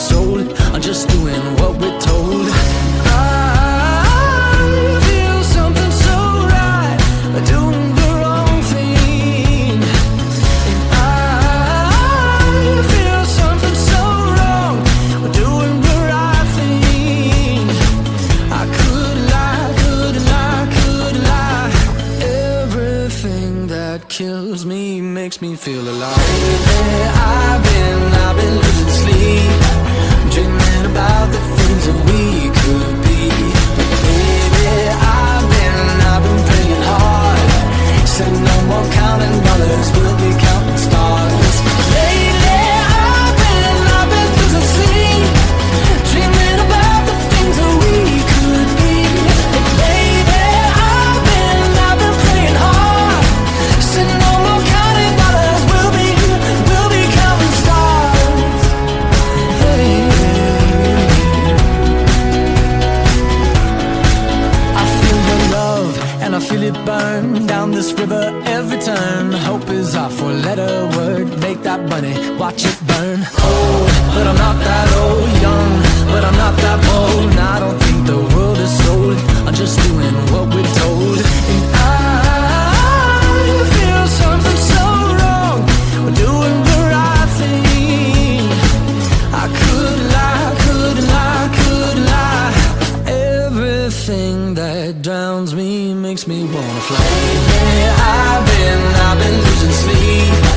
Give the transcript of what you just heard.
I'm just doing what we're told. I feel something so right. Doing the wrong thing. And I feel something so wrong. Doing the right thing. I could lie, could lie, could lie. Everything that kills me makes me feel alive. Lately, I've been, I've been counting dollars, we'll be counting stars. Feel it burn down this river every turn. Hope is our four letter word. Make that money, watch it burn. Old, but I'm not that drowns me makes me wanna fly. I've been, I've been losing sleep,